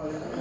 Ready,